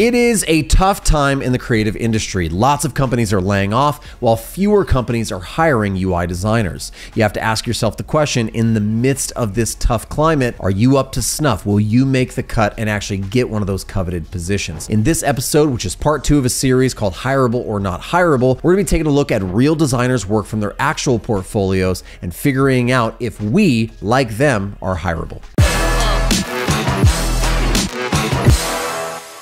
It is a tough time in the creative industry. Lots of companies are laying off, while fewer companies are hiring UI designers. You have to ask yourself the question in the midst of this tough climate, are you up to snuff? Will you make the cut and actually get one of those coveted positions? In this episode, which is part two of a series called Hireable or Not Hireable, we're gonna be taking a look at real designers' work from their actual portfolios and figuring out if we, like them, are hireable.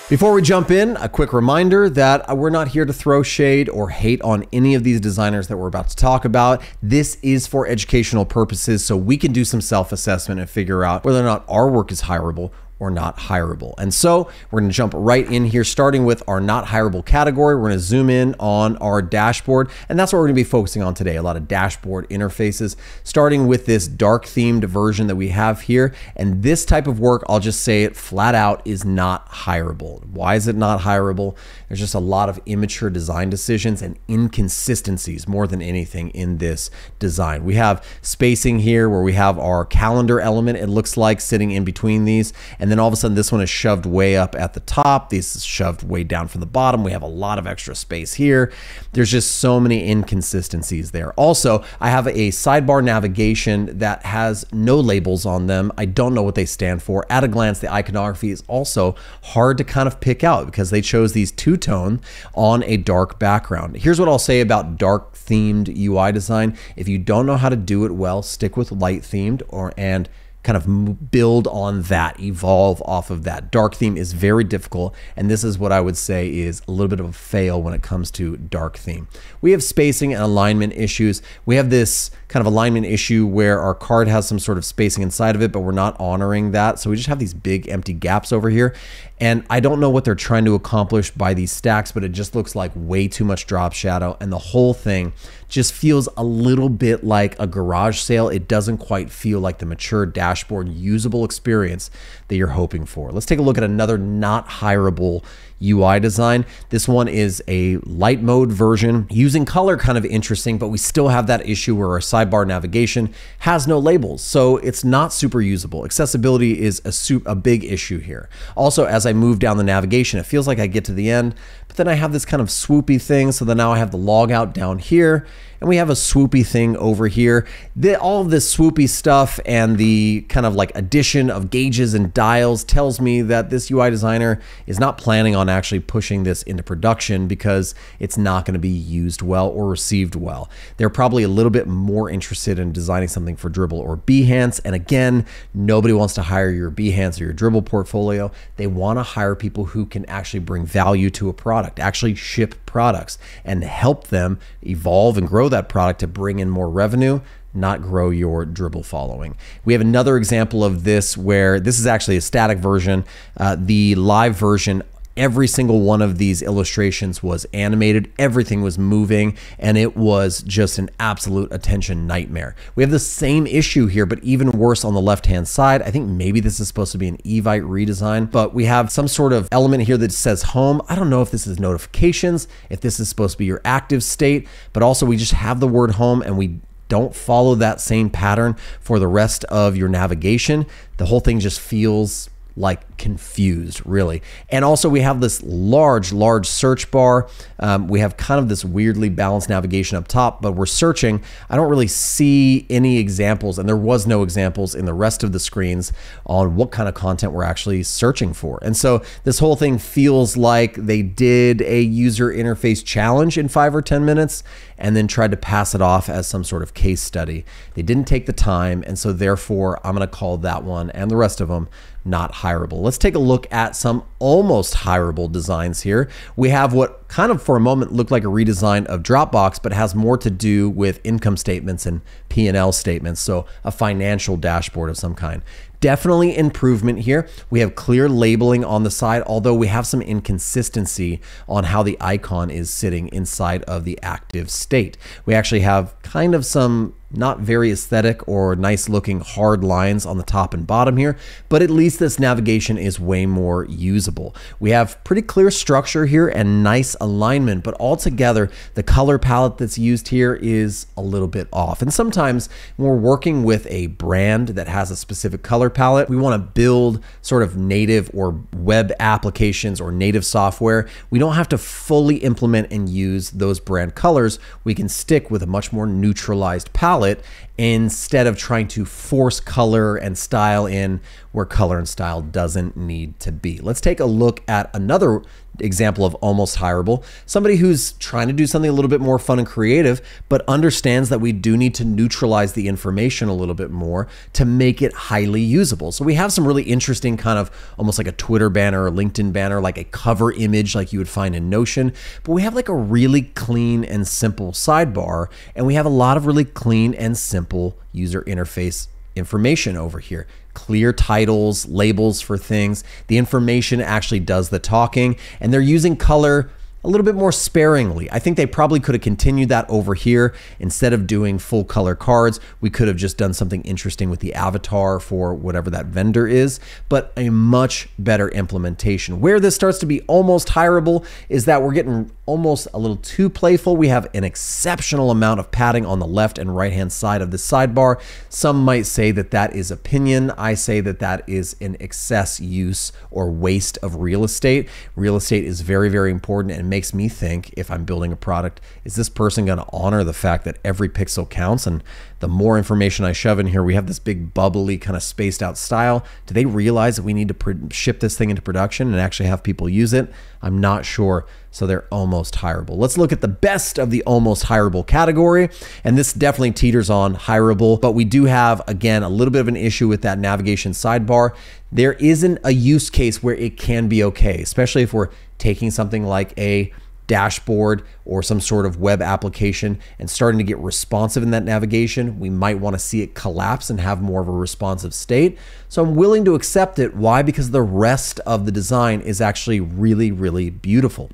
Before we jump in, a quick reminder that uh, we're not here to throw shade or hate on any of these designers that we're about to talk about. This is for educational purposes so we can do some self assessment and figure out whether or not our work is hireable or not hireable. And so we're to jump right in here, starting with our not hireable category. We're to zoom in on our dashboard, and that's what we're to be focusing on today a lot of dashboard interfaces, starting with this dark themed version that we have here. And this type of work, I'll just say it flat out, is not hireable. Why is it not hireable? There's just a lot of immature design decisions and inconsistencies more than anything in this design. We have spacing here where we have our calendar element, it looks like sitting in between these. And and then all of a sudden this one is shoved way up at the top. This is shoved way down from the bottom. We have a lot of extra space here. There's just so many inconsistencies there. Also, I have a sidebar navigation that has no labels on them. I don't know what they stand for. At a glance, the iconography is also hard to kind of pick out because they chose these two-tone on a dark background. Here's what I'll say about dark themed UI design. If you don't know how to do it well, stick with light themed or and kind of build on that, evolve off of that. Dark theme is very difficult, and this is what I would say is a little bit of a fail when it comes to dark theme. We have spacing and alignment issues. We have this kind of alignment issue where our card has some sort of spacing inside of it, but we're not honoring that. So we just have these big empty gaps over here. And I don't know what they're trying to accomplish by these stacks, but it just looks like way too much drop shadow. And the whole thing just feels a little bit like a garage sale. It doesn't quite feel like the mature dashboard usable experience that you're hoping for. Let's take a look at another not hireable UI design. This one is a light mode version. Using color kind of interesting, but we still have that issue where our sidebar navigation has no labels. So it's not super usable. Accessibility is a, a big issue here. Also, as I move down the navigation, it feels like I get to the end, but then I have this kind of swoopy thing. So then now I have the log out down here and we have a swoopy thing over here. The, all of this swoopy stuff and the kind of like addition of gauges and dials tells me that this UI designer is not planning on actually pushing this into production because it's not going to be used well or received well. They're probably a little bit more interested in designing something for Dribbble or Behance. And again, nobody wants to hire your Behance or your Dribbble portfolio. They want to hire people who can actually bring value to a product, actually ship products and help them evolve and grow that product to bring in more revenue not grow your Dribbble following. We have another example of this where this is actually a static version. Uh, the live version every single one of these illustrations was animated, everything was moving, and it was just an absolute attention nightmare. We have the same issue here, but even worse on the left-hand side. I think maybe this is supposed to be an Evite redesign, but we have some sort of element here that says home. I don't know if this is notifications, if this is supposed to be your active state, but also we just have the word home and we don't follow that same pattern for the rest of your navigation. The whole thing just feels like confused, really. And also, we have this large, large search bar. Um, we have kind of this weirdly balanced navigation up top, but we're searching. I don't really see any examples, and there was no examples in the rest of the screens on what kind of content we're actually searching for. And so, this whole thing feels like they did a user interface challenge in five or 10 minutes and then tried to pass it off as some sort of case study. They didn't take the time, and so therefore, I'm going to call that one and the rest of them not hireable. Let's take a look at some almost hireable designs here. We have what kind of for a moment looked like a redesign of Dropbox, but has more to do with income statements and P&L statements, so a financial dashboard of some kind. Definitely improvement here. We have clear labeling on the side, although we have some inconsistency on how the icon is sitting inside of the active state. We actually have kind of some not very aesthetic or nice looking hard lines on the top and bottom here, but at least this navigation is way more usable. We have pretty clear structure here and nice alignment, but altogether the color palette that's used here is a little bit off. And sometimes when we're working with a brand that has a specific color palette, we want to build sort of native or web applications or native software. We don't have to fully implement and use those brand colors. We can stick with a much more neutralized palette palette instead of trying to force color and style in where color and style doesn't need to be. Let's take a look at another example of almost hireable. Somebody who's trying to do something a little bit more fun and creative, but understands that we do need to neutralize the information a little bit more to make it highly usable. So we have some really interesting kind of almost like a Twitter banner or LinkedIn banner, like a cover image like you would find in Notion, but we have like a really clean and simple sidebar, and we have a lot of really clean and simple user interface information over here. Clear titles, labels for things. The information actually does the talking, and they're using color a little bit more sparingly. I think they probably could have continued that over here. Instead of doing full color cards, we could have just done something interesting with the avatar for whatever that vendor is, but a much better implementation. Where this starts to be almost hireable is that we're getting almost a little too playful. We have an exceptional amount of padding on the left and right hand side of the sidebar. Some might say that that is opinion. I say that that is an excess use or waste of real estate. Real estate is very, very important and makes me think if I'm building a product, is this person going to honor the fact that every pixel counts? And the more information I shove in here, we have this big bubbly kind of spaced out style. Do they realize that we need to ship this thing into production and actually have people use it? I'm not sure. So they're almost hireable. Let's look at the best of the almost hireable category. And this definitely teeters on hireable, but we do have, again, a little bit of an issue with that navigation sidebar. There isn't a use case where it can be okay, especially if we're taking something like a dashboard or some sort of web application and starting to get responsive in that navigation, we might want to see it collapse and have more of a responsive state. So I'm willing to accept it. Why? Because the rest of the design is actually really, really beautiful.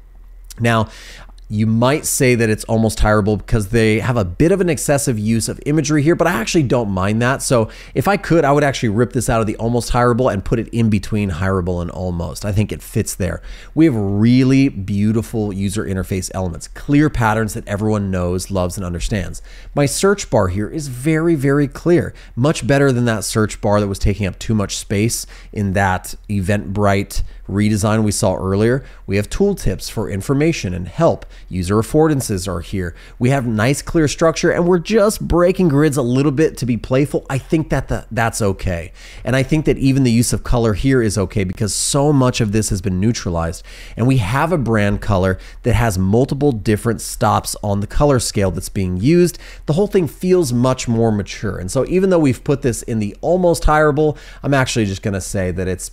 Now, you might say that it's almost hireable because they have a bit of an excessive use of imagery here, but I actually don't mind that. So if I could, I would actually rip this out of the almost hireable and put it in between hireable and almost. I think it fits there. We have really beautiful user interface elements, clear patterns that everyone knows, loves, and understands. My search bar here is very, very clear, much better than that search bar that was taking up too much space in that Eventbrite redesign we saw earlier. We have tooltips for information and help. User affordances are here. We have nice clear structure and we're just breaking grids a little bit to be playful. I think that the, that's okay. And I think that even the use of color here is okay because so much of this has been neutralized. And we have a brand color that has multiple different stops on the color scale that's being used. The whole thing feels much more mature. And so even though we've put this in the almost hireable, I'm actually just going to say that it's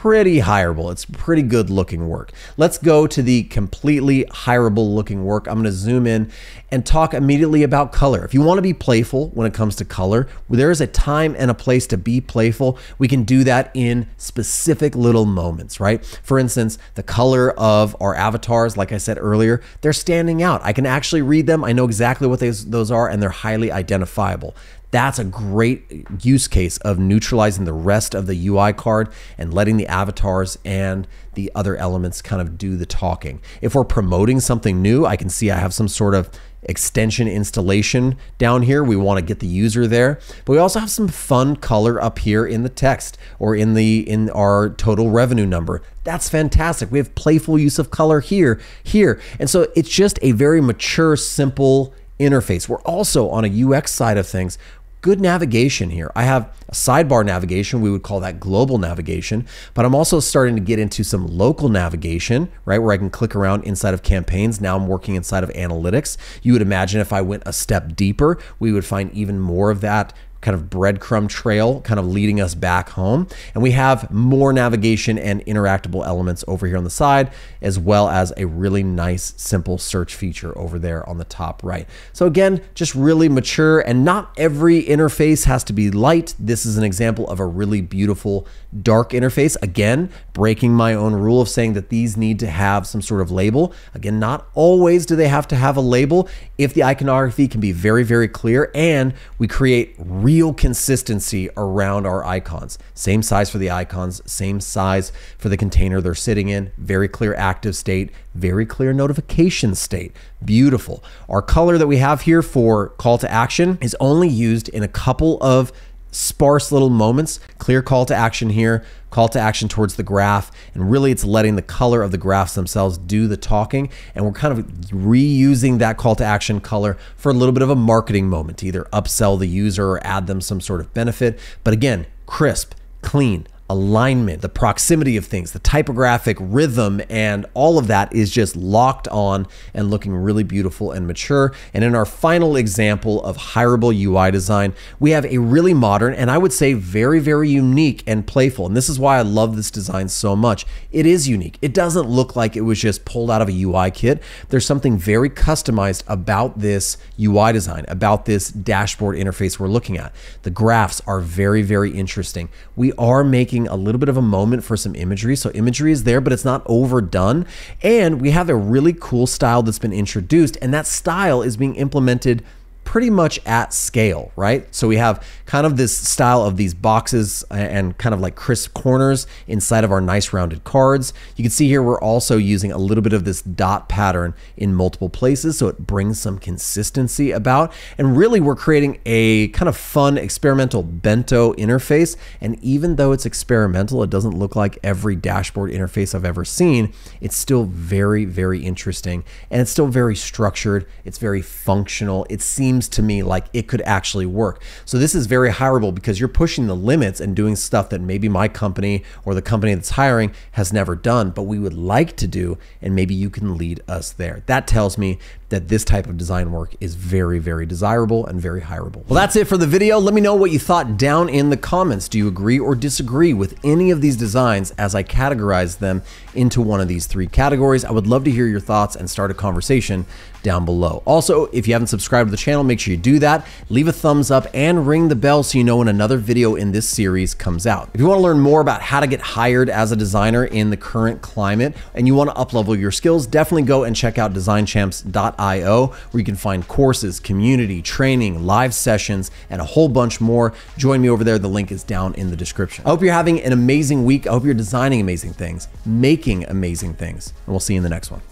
pretty hireable. It's pretty good looking work. Let's go to the completely hireable looking work. I'm going to zoom in and talk immediately about color. If you want to be playful when it comes to color, there is a time and a place to be playful. We can do that in specific little moments, right? For instance, the color of our avatars, like I said earlier, they're standing out. I can actually read them. I know exactly what those are, and they're highly identifiable. That's a great use case of neutralizing the rest of the UI card and letting the avatars and the other elements kind of do the talking. If we're promoting something new, I can see I have some sort of extension installation down here. We want to get the user there, but we also have some fun color up here in the text or in the in our total revenue number. That's fantastic. We have playful use of color here, here. And so it's just a very mature, simple interface. We're also on a UX side of things good navigation here. I have a sidebar navigation. We would call that global navigation, but I'm also starting to get into some local navigation, right? Where I can click around inside of campaigns. Now I'm working inside of analytics. You would imagine if I went a step deeper, we would find even more of that kind of breadcrumb trail kind of leading us back home. And we have more navigation and interactable elements over here on the side, as well as a really nice, simple search feature over there on the top right. So again, just really mature and not every interface has to be light. This is an example of a really beautiful dark interface. Again, breaking my own rule of saying that these need to have some sort of label. Again, not always do they have to have a label if the iconography can be very, very clear and we create real consistency around our icons. Same size for the icons, same size for the container they're sitting in, very clear active state, very clear notification state. Beautiful. Our color that we have here for call to action is only used in a couple of sparse little moments. Clear call to action here, call to action towards the graph, and really it's letting the color of the graphs themselves do the talking. And we're kind of reusing that call to action color for a little bit of a marketing moment either upsell the user or add them some sort of benefit. But again, crisp, clean, alignment, the proximity of things, the typographic rhythm, and all of that is just locked on and looking really beautiful and mature. And in our final example of hireable UI design, we have a really modern and I would say very, very unique and playful. And this is why I love this design so much. It is unique. It doesn't look like it was just pulled out of a UI kit. There's something very customized about this UI design, about this dashboard interface we're looking at. The graphs are very, very interesting. We are making a little bit of a moment for some imagery. So imagery is there, but it's not overdone. And we have a really cool style that's been introduced, and that style is being implemented pretty much at scale, right? So we have kind of this style of these boxes and kind of like crisp corners inside of our nice rounded cards. You can see here we're also using a little bit of this dot pattern in multiple places so it brings some consistency about. And really we're creating a kind of fun experimental bento interface. And even though it's experimental, it doesn't look like every dashboard interface I've ever seen. It's still very, very interesting and it's still very structured. It's very functional. It seems seems to me like it could actually work. So this is very hireable because you're pushing the limits and doing stuff that maybe my company or the company that's hiring has never done, but we would like to do, and maybe you can lead us there. That tells me that this type of design work is very, very desirable and very hireable. Well, that's it for the video. Let me know what you thought down in the comments. Do you agree or disagree with any of these designs as I categorize them into one of these three categories? I would love to hear your thoughts and start a conversation down below. Also, if you haven't subscribed to the channel, make sure you do that. Leave a thumbs up and ring the bell so you know when another video in this series comes out. If you want to learn more about how to get hired as a designer in the current climate and you want to uplevel your skills, definitely go and check out designchamps.io where you can find courses, community, training, live sessions, and a whole bunch more. Join me over there. The link is down in the description. I hope you're having an amazing week. I hope you're designing amazing things, making amazing things, and we'll see you in the next one.